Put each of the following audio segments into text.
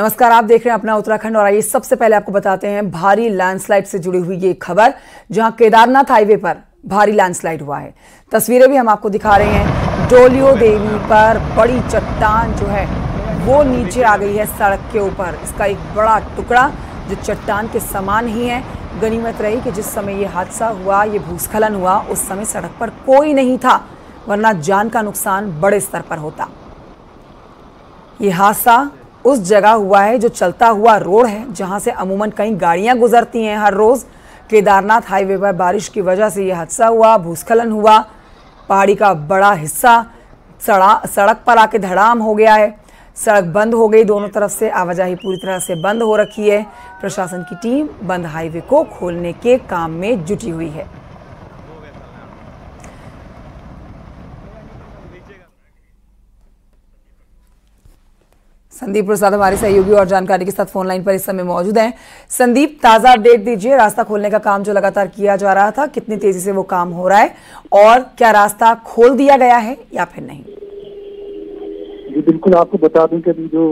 नमस्कार, आप देख रहे हैं अपना उत्तराखंड और आइए सबसे पहले आपको बताते हैं भारी लैंडस्लाइड से जुड़ी हुई ये खबर, जहाँ केदारनाथ हाईवे पर भारी लैंडस्लाइड हुआ है। तस्वीरें भी हम आपको दिखा रहे हैं। डोलियो देवी पर बड़ी चट्टान जो है, वो नीचे आ गई है सड़क के ऊपर। इसका एक बड़ा टुकड़ा जो चट्टान के समान ही है। गनीमत रही कि जिस समय ये हादसा हुआ, ये भूस्खलन हुआ, उस समय सड़क पर कोई नहीं था, वरना जान का नुकसान बड़े स्तर पर होता। ये हादसा उस जगह हुआ है जो चलता हुआ रोड है, जहाँ से अमूमन कई गाड़ियाँ गुजरती हैं हर रोज़। केदारनाथ हाईवे पर बारिश की वजह से यह हादसा हुआ, भूस्खलन हुआ। पहाड़ी का बड़ा हिस्सा सड़ा, सड़क पर आके धड़ाम हो गया है। सड़क बंद हो गई, दोनों तरफ़ से आवाजाही पूरी तरह से बंद हो रखी है। प्रशासन की टीम बंद हाईवे को खोलने के काम में जुटी हुई है। संदीप प्रसाद हमारे सहयोगी और जानकारी के साथ फ़ोन लाइन पर इस समय मौजूद हैं। संदीप, ताज़ा अपडेट दीजिए, रास्ता खोलने का काम जो लगातार किया जा रहा था, कितनी तेज़ी से वो काम हो रहा है और क्या रास्ता खोल दिया गया है या फिर नहीं? जी, बिल्कुल आपको बता दूँ कि जो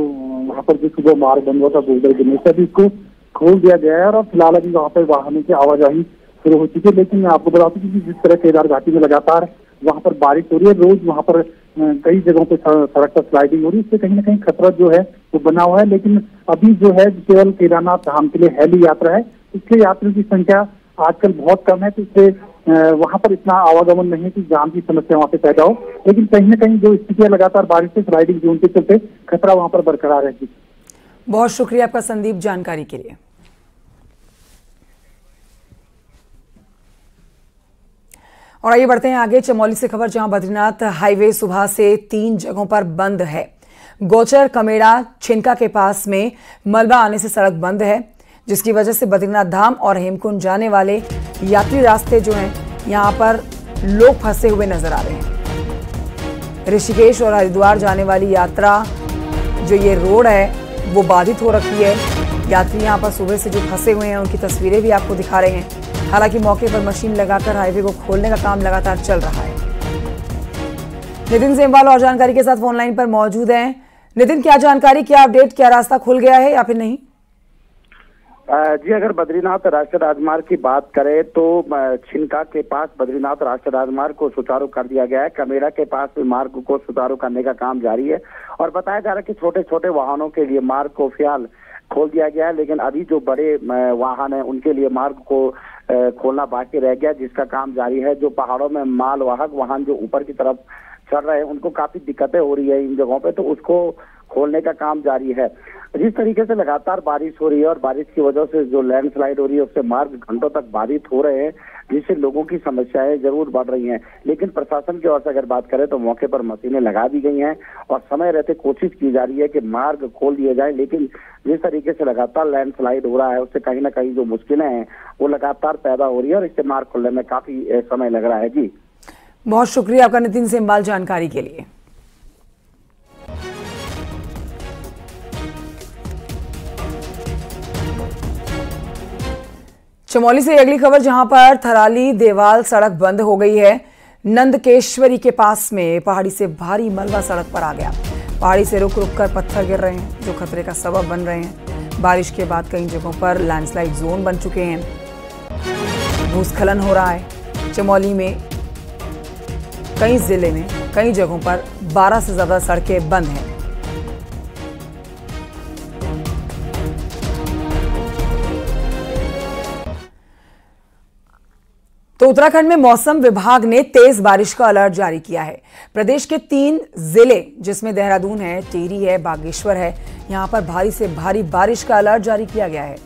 वहाँ पर जो सुबह मार्ग बंद हुआ था बोल्डर गिरने से अभी इसको खोल दिया गया है और फ़िलहाल अभी वहाँ पर वाहनों की आवाजाही शुरू हो चुकी है। लेकिन मैं आपको बता दूँ कि जिस तरह केदार घाटी में लगातार वहाँ पर बारिश हो रही है, रोज वहाँ पर कई जगहों पे सड़क पर स्लाइडिंग हो रही है। इससे कहीं ना कहीं खतरा जो है, वो बना हुआ है। लेकिन अभी जो है, केवल केदारनाथ धाम के लिए हेली यात्रा है। इसलिए यात्रियों की संख्या आजकल बहुत कम है तो इससे वहाँ पर इतना आवागमन नहीं है कि जाम की समस्या वहाँ पे पैदा हो। लेकिन कहीं ना कहीं जो स्थितियाँ लगातार बारिश से स्लाइडिंग जोन के चलते खतरा वहाँ पर बरकरार रहेगी बहुत शुक्रिया आपका संदीप जानकारी के लिए। और आइए बढ़ते हैं आगे चमोली से खबर, जहाँ बद्रीनाथ हाईवे सुबह से तीन जगहों पर बंद है। गोचर, कमेड़ा, छिनका के पास में मलबा आने से सड़क बंद है, जिसकी वजह से बद्रीनाथ धाम और हेमकुंड जाने वाले यात्री रास्ते जो हैं, यहाँ पर लोग फंसे हुए नज़र आ रहे हैं। ऋषिकेश और हरिद्वार जाने वाली यात्रा, जो ये रोड है, वो बाधित हो रखी है। यात्री यहाँ पर सुबह से जो फंसे हुए हैं, उनकी तस्वीरें भी आपको दिखा रहे हैं। हालाँकि मौके पर मशीन लगाकर हाईवे को खोलने का काम लगातार चल रहा है। नितिन सेमवाल और जानकारी के साथ फ़ोन लाइन पर मौजूद हैं। नितिन, क्या जानकारी, क्या अपडेट, क्या रास्ता खुल गया है या फिर नहीं? जी, अगर बद्रीनाथ राष्ट्रीय राजमार्ग की बात करें तो छिनका के पास बद्रीनाथ राष्ट्रीय राजमार्ग को सुचारू कर दिया गया है। कमेरा के पास भी मार्ग को सुचारू करने का काम जारी है। और बताया जा रहा है कि छोटे छोटे वाहनों के लिए मार्ग को फ़िलहाल खोल दिया गया है, लेकिन अभी जो बड़े वाहन है, उनके लिए मार्ग को खोलना बाकी रह गया, जिसका काम जारी है, जो पहाड़ों में मालवाहक वाहन जो ऊपर की तरफ़ चढ़ रहे हैं, उनको काफ़ी दिक्कतें हो रही है इन जगहों पे तो उसको खोलने का काम जारी है। जिस तरीके से लगातार बारिश हो रही है और बारिश की वजह से जो लैंडस्लाइड हो रही है, उससे मार्ग घंटों तक बाधित हो रहे हैं, जिससे लोगों की समस्याएँ ज़रूर बढ़ रही हैं। लेकिन प्रशासन की ओर से अगर बात करें तो मौके पर मशीनें लगा दी गई हैं और समय रहते कोशिश की जा रही है कि मार्ग खोल दिए जाए, लेकिन जिस तरीके से लगातार लैंडस्लाइड हो रहा है, उससे कहीं ना कहीं जो मुश्किलें हैं, वो लगातार पैदा हो रही है और इससे मार्ग खोलने में काफ़ी समय लग रहा है। जी। बहुत शुक्रिया आपका नितिन सिंबाल जानकारी के लिए। चमोली से अगली खबर, जहाँ पर थराली देवाल सड़क बंद हो गई है। नंदकेश्वरी के पास में पहाड़ी से भारी मलबा सड़क पर आ गया। पहाड़ी से रुक रुक कर पत्थर गिर रहे हैं, जो खतरे का सबब बन रहे हैं। बारिश के बाद कई जगहों पर लैंडस्लाइड जोन बन चुके हैं। भूस्खलन हो रहा है। चमोली में कई ज़िले में कई जगहों पर 12 से ज़्यादा सड़कें बंद हैं। तो उत्तराखंड में मौसम विभाग ने तेज बारिश का अलर्ट जारी किया है। प्रदेश के तीन ज़िले जिसमें देहरादून है टेरी है, बागेश्वर है, यहाँ पर भारी से भारी बारिश का अलर्ट जारी किया गया है।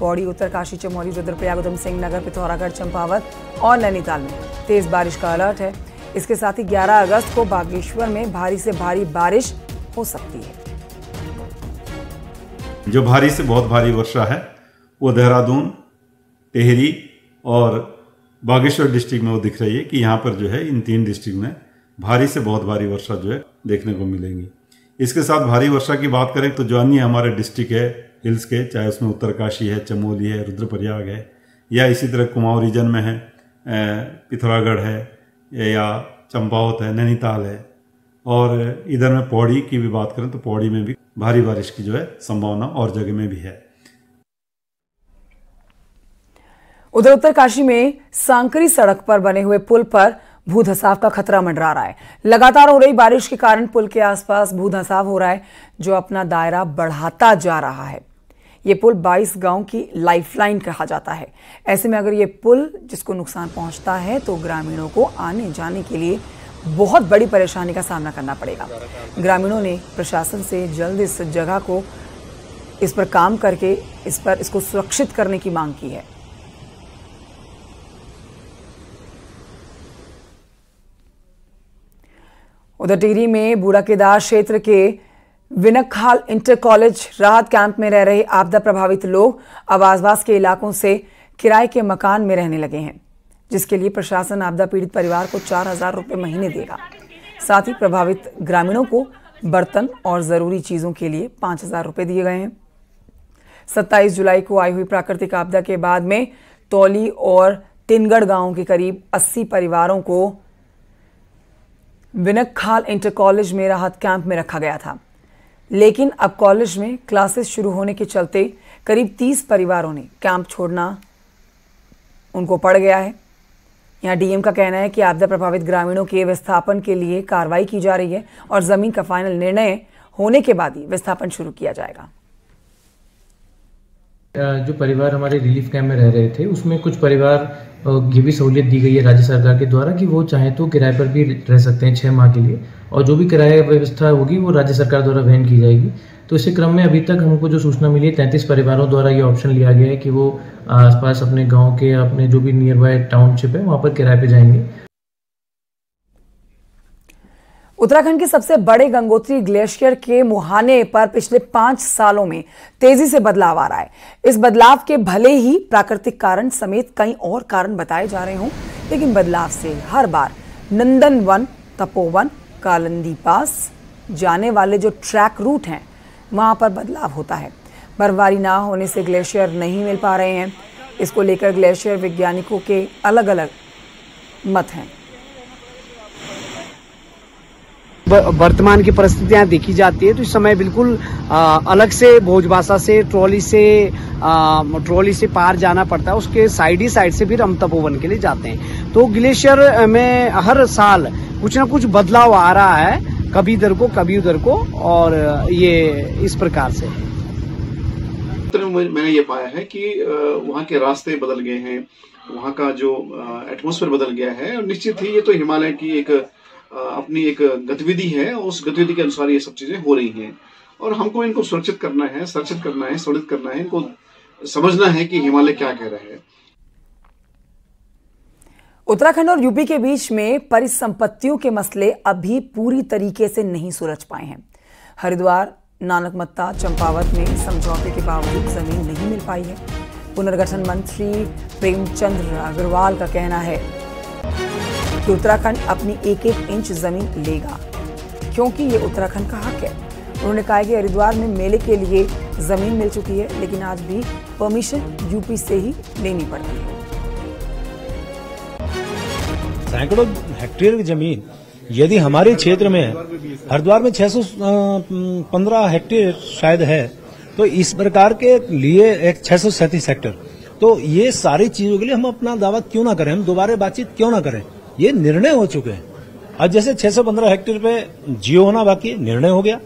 पौड़ी, उत्तरकाशी, चमोली रुद्रप्रयाग उधम सिंह नगर पिथौरागढ़, चंपावत और नैनीताल में तेज बारिश का अलर्ट है। इसके साथ ही 11 अगस्त को बागेश्वर में भारी से भारी बारिश हो सकती है। जो भारी से बहुत भारी वर्षा है, वो देहरादून, टेहरी और बागेश्वर डिस्ट्रिक्ट में वो दिख रही है कि यहाँ पर जो है इन तीन डिस्ट्रिक्ट में भारी से बहुत भारी वर्षा जो है देखने को मिलेंगी। इसके साथ भारी वर्षा की बात करें तो जो अन्य हमारे डिस्ट्रिक्ट है, हिल्स के, चाहे उसमें उत्तरकाशी है, चमोली है, रुद्रप्रयाग है, या इसी तरह कुमाऊं रीजन में है पिथौरागढ़ है या चंपावत है, नैनीताल है, और इधर में पौड़ी की भी बात करें तो पौड़ी में भी भारी बारिश की जो है संभावना और जगह में भी है। उधर उत्तरकाशी में सांकरी सड़क पर बने हुए पुल पर भूधसाव का खतरा मंडरा रहा है। लगातार हो रही बारिश के कारण पुल के आसपास भूधसाव हो रहा है, जो अपना दायरा बढ़ाता जा रहा है। ये पुल 22 गाँव की लाइफलाइन कहा जाता है। ऐसे में अगर ये पुल जिसको नुकसान पहुँचता है तो ग्रामीणों को आने जाने के लिए बहुत बड़ी परेशानी का सामना करना पड़ेगा। ग्रामीणों ने प्रशासन से जल्द इस जगह को, इस पर काम करके, इस पर इसको सुरक्षित करने की मांग की है। उधर टिहरी में बूढ़ा केदार क्षेत्र के विनकहाल इंटर कॉलेज राहत कैंप में रह रहे आपदा प्रभावित लोग अब आसपास के इलाकों से किराए के मकान में रहने लगे हैं, जिसके लिए प्रशासन आपदा पीड़ित परिवार को चार हज़ार रुपये महीने देगा। साथ ही प्रभावित ग्रामीणों को बर्तन और ज़रूरी चीज़ों के लिए पाँच हज़ार रुपये दिए गए हैं। 27 जुलाई को आई हुई प्राकृतिक आपदा के बाद में तौली और तिनगढ़ गाँव के करीब 80 परिवारों को विनकखाल इंटर कॉलेज में राहत कैंप में रखा गया था। लेकिन अब कॉलेज में क्लासेस शुरू होने के चलते करीब 30 परिवारों ने कैंप छोड़ना उनको पड़ गया है। यहाँ डीएम का कहना है कि आपदा प्रभावित ग्रामीणों के विस्थापन के लिए कार्रवाई की जा रही है और ज़मीन का फाइनल निर्णय होने के बाद ही विस्थापन शुरू किया जाएगा। जो परिवार हमारे रिलीफ कैंप में रह रहे थे, उसमें कुछ परिवार की भी सहूलियत दी गई है राज्य सरकार के द्वारा कि वो चाहे तो किराए पर भी रह सकते हैं छः माह के लिए और जो भी किराया व्यवस्था होगी वो राज्य सरकार द्वारा वहन की जाएगी। तो इसी क्रम में अभी तक हमको जो सूचना मिली है, तैंतीस परिवारों द्वारा ये ऑप्शन लिया गया है कि वो आसपास अपने गाँव के अपने जो भी नियर बाय टाउनशिप है, वहाँ पर किराए पर जाएँगे। उत्तराखंड के सबसे बड़े गंगोत्री ग्लेशियर के मुहाने पर पिछले पाँच सालों में तेज़ी से बदलाव आ रहा है। इस बदलाव के भले ही प्राकृतिक कारण समेत कई और कारण बताए जा रहे हों, लेकिन बदलाव से हर बार नंदन वन तपोवन कालंदी पास जाने वाले जो ट्रैक रूट हैं, वहाँ पर बदलाव होता है। बर्फबारी ना होने से ग्लेशियर नहीं मिल पा रहे हैं। इसको लेकर ग्लेशियर वैज्ञानिकों के अलग अलग मत हैं। वर्तमान की परिस्थितियाँ देखी जाती है तो इस समय बिल्कुल आ, अलग से भोजबासा से ट्रॉली से आ, ट्रॉली से पार जाना पड़ता है उसके साइड ही साइड से फिर हम तपोवन के लिए जाते हैं। तो ग्लेशियर में हर साल कुछ ना कुछ बदलाव आ रहा है कभी इधर को कभी उधर को और ये इस प्रकार से। मैंने ये पाया है कि वहाँ के रास्ते बदल गए हैं वहाँ का जो एटमोसफेयर बदल गया है और निश्चित ही ये तो हिमालय की एक अपनी एक गतिविधि है, उस गतिविधि के अनुसार ये सब चीज़ें हो रही हैं। और हमको इनको सुरक्षित करना है, सुरक्षित करना है सुरक्षित करना है, इनको समझना है कि हिमालय क्या कह रहे हैं। उत्तराखंड और यूपी के बीच में परिसंपत्तियों के मसले अभी पूरी तरीके से नहीं सुलझ पाए हैं। हरिद्वार, नानकमत्ता, चंपावत में समझौते के बावजूद ज़मीन नहीं मिल पाई है। पुनर्गठन मंत्री प्रेमचंद्र अग्रवाल का कहना है कि उत्तराखंड अपनी एक एक इंच ज़मीन लेगा। क्योंकि ये उत्तराखंड का हक है। उन्होंने कहा कि हरिद्वार में मेले के लिए ज़मीन मिल चुकी है, लेकिन आज भी परमिशन यूपी से ही लेनी पड़ती है। सैकड़ों हेक्टेयर की ज़मीन यदि हमारे क्षेत्र में हरिद्वार में छह पंद्रह हेक्टेयर शायद है तो इस प्रकार के लिए एक छह हेक्टेयर। तो ये सारी चीज़ों के लिए हम अपना दावा क्यों ना करें? हम दोबारा बातचीत क्यों ना करें? ये निर्णय हो चुके हैं। आज जैसे छह सौ पंद्रह हेक्टेयर पे जियो होना बाकी निर्णय हो गया।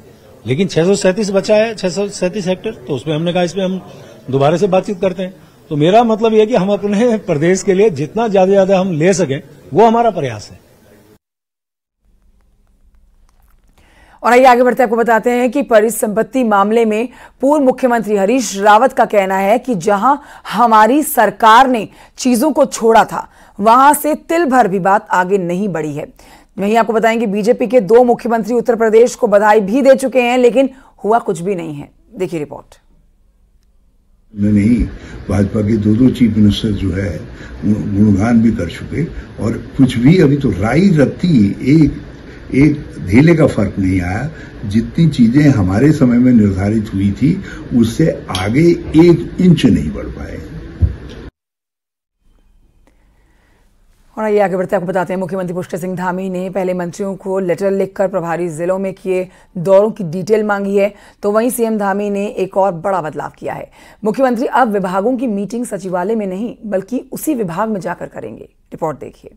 लेकिन छह सौ सैंतीस बचा है, छह सौ सैंतीस हेक्टेयर तो उसमें हमने कहा इसमें हम दोबारा से बातचीत करते हैं। तो मेरा मतलब यह कि हम अपने प्रदेश के लिए जितना ज़्यादा ज़्यादा हम ले सकें, वो हमारा प्रयास है। और आइए आगे बढ़ते आपको बताते हैं कि परिसंपत्ति मामले में पूर्व मुख्यमंत्री हरीश रावत का कहना है कि जहाँ हमारी सरकार ने चीज़ों को छोड़ा था, वहाँ से तिल भर भी बात आगे नहीं बढ़ी है। वहीं आपको बताएँगे, बीजेपी के दो मुख्यमंत्री उत्तर प्रदेश को बधाई भी दे चुके हैं, लेकिन हुआ कुछ भी नहीं है। देखिए रिपोर्ट। नहीं भाजपा के दो दो चीफ मिनिस्टर जो है, गुणगान भी कर चुके और कुछ भी अभी तो राई रत्ती एक एक धेले का फ़र्क नहीं आया। जितनी चीज़ें हमारे समय में निर्धारित हुई थी, उससे आगे एक इंच नहीं बढ़ पाए। और आइए आगे बढ़ते आपको बताते हैं, मुख्यमंत्री पुष्कर सिंह धामी ने पहले मंत्रियों को लेटर लिखकर प्रभारी जिलों में किए दौरों की डिटेल मांगी है तो वहीं सीएम धामी ने एक और बड़ा बदलाव किया है। मुख्यमंत्री अब विभागों की मीटिंग सचिवालय में नहीं, बल्कि उसी विभाग में जाकर करेंगे। रिपोर्ट देखिए।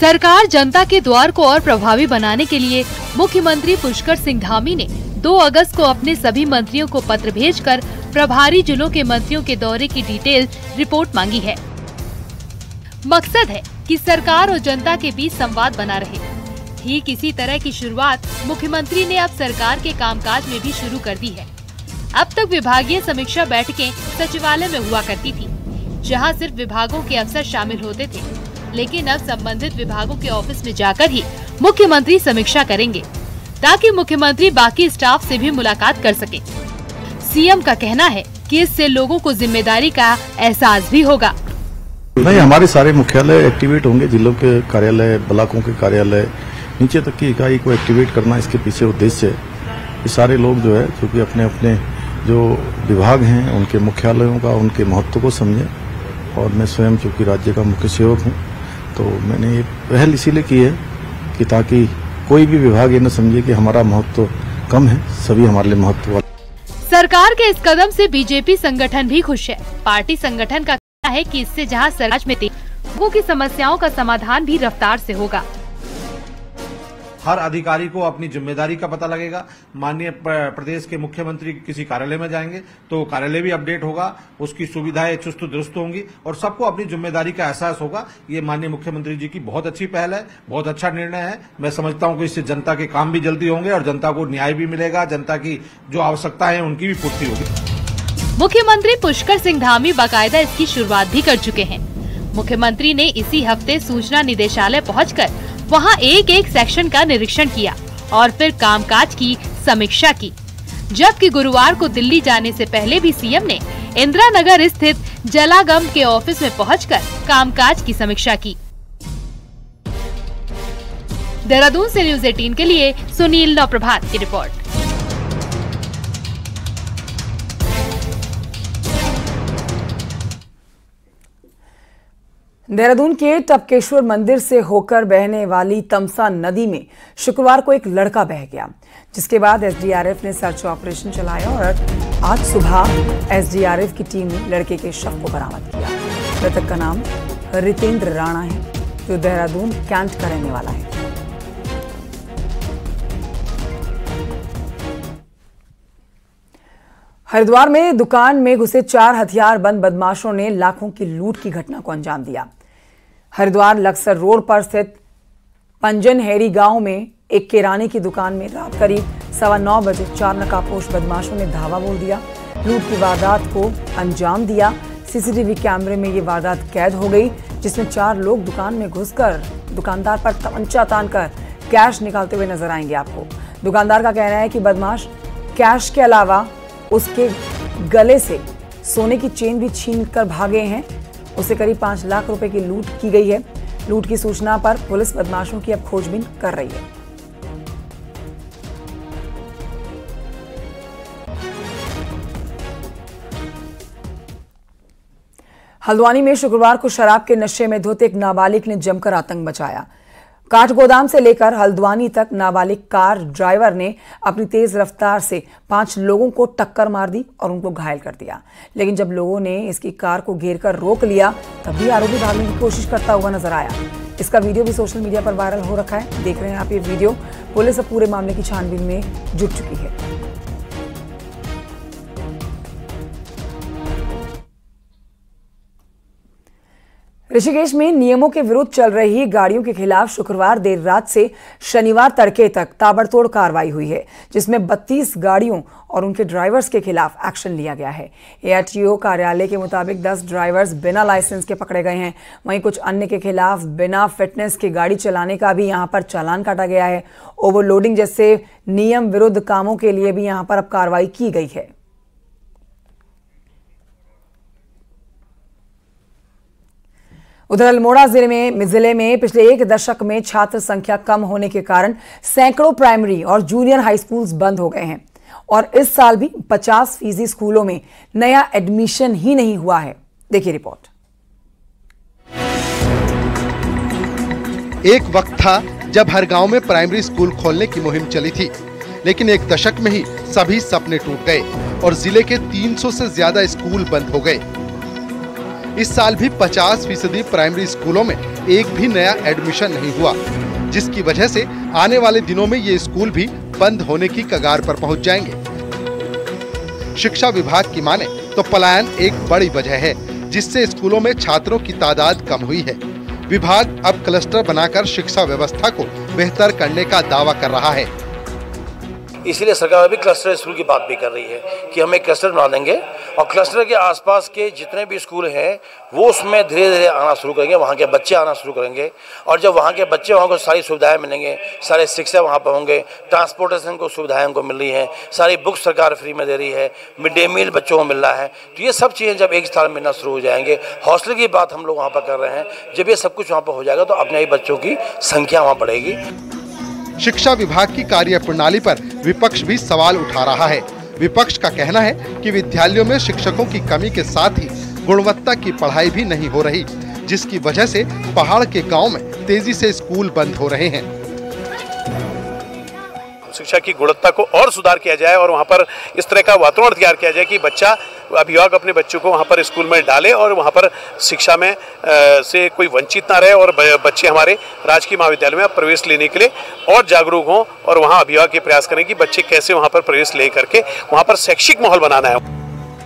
सरकार जनता के द्वार को और प्रभावी बनाने के लिए मुख्यमंत्री पुष्कर सिंह धामी ने 2 अगस्त को अपने सभी मंत्रियों को पत्र भेजकर प्रभारी जिलों के मंत्रियों के दौरे की डिटेल रिपोर्ट मांगी है। मकसद है कि सरकार और जनता के बीच संवाद बना रहे। ठीक इसी तरह की शुरुआत मुख्यमंत्री ने अब सरकार के कामकाज में भी शुरू कर दी है। अब तक विभागीय समीक्षा बैठकें सचिवालय में हुआ करती थी, जहाँ सिर्फ़ विभागों के अफसर शामिल होते थे। लेकिन अब संबंधित विभागों के ऑफ़िस में जाकर ही मुख्यमंत्री समीक्षा करेंगे, ताकि मुख्यमंत्री बाकी स्टाफ से भी मुलाकात कर सके। सीएम का कहना है कि इससे लोगों को ज़िम्मेदारी का एहसास भी होगा। नहीं, हमारे सारे मुख्यालय एक्टिवेट होंगे, जिलों के कार्यालय, ब्लॉकों के कार्यालय, नीचे तक की इकाई को एक्टिवेट करना इसके पीछे उद्देश्य है। सारे लोग जो है क्योंकि अपने अपने जो विभाग हैं, उनके मुख्यालयों का, उनके महत्व को समझें। और मैं स्वयं चूँकि राज्य का मुख्य सेवक हूँ तो मैंने ये पहल इसीलिए की है कि ताकि कोई भी विभाग ये न समझे कि हमारा महत्व कम है, सभी हमारे लिए महत्व सरकार के इस कदम से बीजेपी संगठन भी खुश है। पार्टी संगठन का कहना है कि इससे जहाँ सरकार में लोगों की समस्याओं का समाधान भी रफ्तार से होगा। हर अधिकारी को अपनी ज़िम्मेदारी का पता लगेगा। माननीय प्रदेश के मुख्यमंत्री किसी कार्यालय में जाएँगे तो कार्यालय भी अपडेट होगा, उसकी सुविधाएँ चुस्त दुरुस्त होंगी और सबको अपनी ज़िम्मेदारी का एहसास होगा। ये माननीय मुख्यमंत्री जी की बहुत अच्छी पहल है, बहुत अच्छा निर्णय है। मैं समझता हूँ कि इससे जनता के काम भी जल्दी होंगे और जनता को न्याय भी मिलेगा, जनता की जो आवश्यकता है, उनकी भी पूर्ति होगी। मुख्यमंत्री पुष्कर सिंह धामी बाकायदा इसकी शुरुआत भी कर चुके हैं। मुख्यमंत्री ने इसी हफ़्ते सूचना निदेशालय पहुंचकर वहाँ एक एक सेक्शन का निरीक्षण किया और फिर कामकाज की समीक्षा की। जबकि गुरुवार को दिल्ली जाने से पहले भी सीएम ने इंदिरा नगर स्थित जलागम के ऑफ़िस में पहुंचकर कामकाज की समीक्षा की। देहरादून से न्यूज़ 18 के लिए सुनील नौप्रभात की रिपोर्ट। देहरादून के टपकेश्वर मंदिर से होकर बहने वाली तमसा नदी में शुक्रवार को एक लड़का बह गया, जिसके बाद एसडीआरएफ ने सर्च ऑपरेशन चलाया और आज सुबह एसडीआरएफ की टीम ने लड़के के शव को बरामद किया। मृतक का नाम रितेंद्र राणा है, जो देहरादून कैंट का रहने वाला है। हरिद्वार में दुकान में घुसे चार हथियार बंद बदमाशों ने लाखों की लूट की घटना को अंजाम दिया। हरिद्वार लक्सर रोड पर स्थित पंजन हेरी गाँव में एक किराने की दुकान में रात करीब सवा नौ बजे चार नकाबपोश बदमाशों ने धावा बोल दिया। लूट की वारदात को अंजाम दिया। सीसीटीवी कैमरे में ये वारदात कैद हो गई, जिसमें चार लोग दुकान में घुसकर दुकानदार पर तमंचा तान कर कैश निकालते हुए नज़र आएँगे आपको। दुकानदार का कहना है कि बदमाश कैश के अलावा उसके गले से सोने की चेन भी छीन कर भागे हैं। उसे करीब पाँच लाख रुपए की लूट की गई है। लूट की सूचना पर पुलिस बदमाशों की अब खोजबीन कर रही है। हल्द्वानी में शुक्रवार को शराब के नशे में धुत एक नाबालिग ने जमकर आतंक मचाया। काठगोदाम से लेकर हल्द्वानी तक नाबालिग कार ड्राइवर ने अपनी तेज रफ्तार से पाँच लोगों को टक्कर मार दी और उनको घायल कर दिया। लेकिन जब लोगों ने इसकी कार को घेर कर रोक लिया तभी आरोपी भागने की कोशिश करता हुआ नज़र आया। इसका वीडियो भी सोशल मीडिया पर वायरल हो रखा है। देख रहे हैं आप ये वीडियो। पुलिस अब पूरे मामले की छानबीन में जुट चुकी है। ऋषिकेश में नियमों के विरुद्ध चल रही गाड़ियों के खिलाफ शुक्रवार देर रात से शनिवार तड़के तक ताबड़तोड़ कार्रवाई हुई है, जिसमें 32 गाड़ियों और उनके ड्राइवर्स के खिलाफ एक्शन लिया गया है। एआरटीओ कार्यालय के मुताबिक 10 ड्राइवर्स बिना लाइसेंस के पकड़े गए हैं। वहीं कुछ अन्य के खिलाफ बिना फिटनेस के गाड़ी चलाने का भी यहाँ पर चालान काटा गया है। ओवरलोडिंग जैसे नियम विरुद्ध कामों के लिए भी यहाँ पर अब कार्रवाई की गई है। उधर अल्मोड़ा ज़िले में ज़िले में पिछले एक दशक में छात्र संख्या कम होने के कारण सैकड़ों प्राइमरी और जूनियर हाई स्कूल्स बंद हो गए हैं। और इस साल भी 50 फ़ीसदी स्कूलों में नया एडमिशन ही नहीं हुआ है। देखिए रिपोर्ट। एक वक्त था जब हर गाँव में प्राइमरी स्कूल खोलने की मुहिम चली थी, लेकिन एक दशक में ही सभी सपने टूट गए और ज़िले के 300 से ज़्यादा स्कूल बंद हो गए। इस साल भी 50 फ़ीसदी प्राइमरी स्कूलों में एक भी नया एडमिशन नहीं हुआ, जिसकी वजह से आने वाले दिनों में ये स्कूल भी बंद होने की कगार पर पहुँच जाएँगे। शिक्षा विभाग की माने तो पलायन एक बड़ी वजह है, जिससे स्कूलों में छात्रों की तादाद कम हुई है। विभाग अब क्लस्टर बनाकर शिक्षा व्यवस्था को बेहतर करने का दावा कर रहा है। इसीलिए सरकार अभी क्लस्टर स्कूल की बात भी कर रही है कि हम एक क्लस्टर बना देंगे और क्लस्टर के आसपास के जितने भी स्कूल हैं, वो उसमें धीरे धीरे आना शुरू करेंगे, वहाँ के बच्चे आना शुरू करेंगे। और जब वहाँ के बच्चे, वहाँ को सारी सुविधाएँ मिलेंगे, सारे शिक्षा वहाँ पर होंगे ट्रांसपोर्टेशन को सुविधाएँ उनको मिल रही हैं, सारी बुक सरकार फ्री में दे रही है मिड डे मील बच्चों को मिल रहा है तो ये सब चीज़ें जब एक साल मिलना शुरू हो जाएँगे हौसले की बात हम लोग वहाँ पर कर रहे हैं, जब ये सब कुछ वहाँ पर हो जाएगा तो अपने ही बच्चों की संख्या वहाँ बढ़ेगी। शिक्षा विभाग की कार्य प्रणाली पर विपक्ष भी सवाल उठा रहा है। विपक्ष का कहना है कि विद्यालयों में शिक्षकों की कमी के साथ ही गुणवत्ता की पढ़ाई भी नहीं हो रही, जिसकी वजह से पहाड़ के गाँव में तेज़ी से स्कूल बंद हो रहे हैं। शिक्षा की गुणवत्ता को और सुधार किया जाए और वहाँ पर इस तरह का वातावरण तैयार किया जाए कि बच्चा, अभिभावक अपने बच्चों को वहाँ पर स्कूल में डाले और वहाँ पर शिक्षा में से कोई वंचित ना रहे और बच्चे हमारे राजकीय महाविद्यालय में प्रवेश लेने के लिए और जागरूक हों और वहाँ अभिभावक ये प्रयास करें कि बच्चे कैसे वहाँ पर प्रवेश ले करके वहाँ पर शैक्षिक माहौल बनाना है।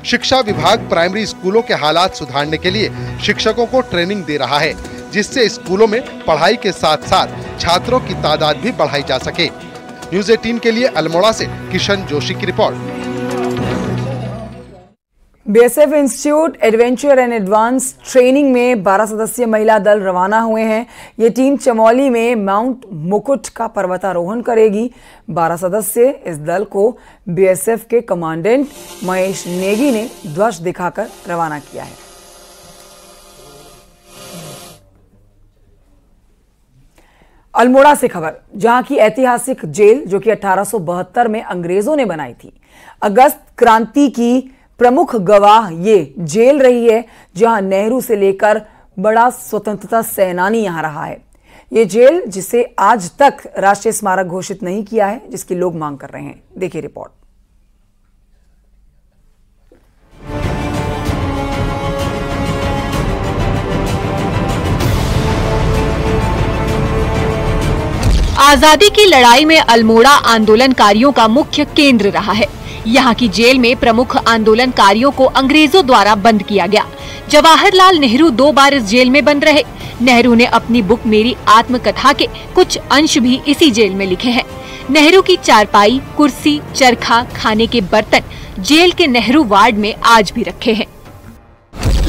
शिक्षा विभाग प्राइमरी स्कूलों के हालात सुधारने के लिए शिक्षकों को ट्रेनिंग दे रहा है, जिससे स्कूलों में पढ़ाई के साथ साथ छात्रों की तादाद भी बढ़ाई जा सके। न्यूज़ एटीन के लिए अल्मोड़ा से किशन जोशी की report. BSF institute adventure and advance training में 12 सदस्यीय महिला दल रवाना हुए हैं। ये टीम चमोली में माउंट मुकुट का पर्वतारोहण करेगी। 12 सदस्य इस दल को बीएसएफ के कमांडेंट महेश नेगी ने ध्वज दिखाकर रवाना किया है। अल्मोड़ा से खबर, जहाँ की ऐतिहासिक जेल, जो कि 1872 में अंग्रेज़ों ने बनाई थी। अगस्त क्रांति की प्रमुख गवाह ये जेल रही है, जहाँ नेहरू से लेकर बड़ा स्वतंत्रता सेनानी यहाँ रहा है। ये जेल, जिसे आज तक राष्ट्रीय स्मारक घोषित नहीं किया है, जिसकी लोग मांग कर रहे हैं। देखिए रिपोर्ट। आज़ादी की लड़ाई में अल्मोड़ा आंदोलनकारियों का मुख्य केंद्र रहा है। यहाँ की जेल में प्रमुख आंदोलनकारियों को अंग्रेज़ों द्वारा बंद किया गया। जवाहरलाल नेहरू दो बार इस जेल में बंद रहे। नेहरू ने अपनी बुक मेरी आत्मकथा के कुछ अंश भी इसी जेल में लिखे हैं। नेहरू की चारपाई, कुर्सी, चरखा, खाने के बर्तन जेल के नेहरू वार्ड में आज भी रखे हैं।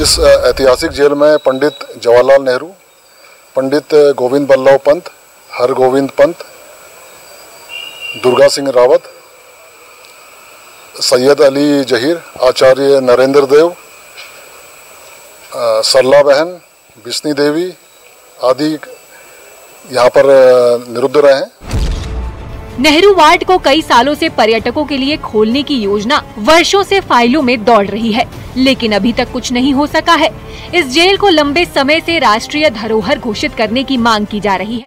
इस ऐतिहासिक जेल में पंडित जवाहरलाल नेहरू, पंडित गोविंद बल्लभ पंत हरगोविंद पंत, दुर्गा सिंह रावत, सैयद अली जहीर, आचार्य नरेंद्र देव सरला बहन, बिस्नी देवी आदि यहाँ पर निरुद्ध रहे हैं। नेहरू वार्ड को कई सालों से पर्यटकों के लिए खोलने की योजना वर्षों से फाइलों में दौड़ रही है, लेकिन अभी तक कुछ नहीं हो सका है। इस जेल को लंबे समय से राष्ट्रीय धरोहर घोषित करने की मांग की जा रही है।